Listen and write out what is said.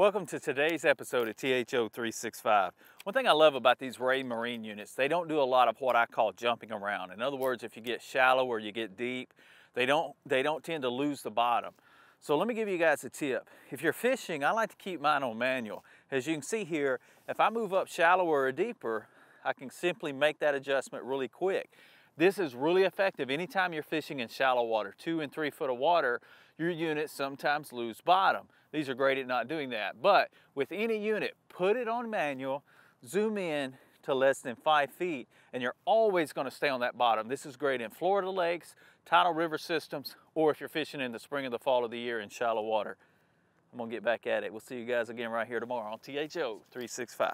Welcome to today's episode of THO 365. One thing I love about these Raymarine units, they don't do a lot of what I call jumping around. In other words, if you get shallow or you get deep, they don't, they don't tend to lose the bottom. So let me give you guys a tip. If you're fishing, I like to keep mine on manual. As you can see here, if I move up shallower or deeper, I can simply make that adjustment really quick. This is really effective anytime you're fishing in shallow water, two and three foot of water, your units sometimes lose bottom. These are great at not doing that. But with any unit, put it on manual, zoom in to less than five feet, and you're always gonna stay on that bottom. This is great in Florida lakes, tidal river systems, or if you're fishing in the spring or the fall of the year in shallow water. I'm gonna get back at it. We'll see you guys again right here tomorrow on THO 365.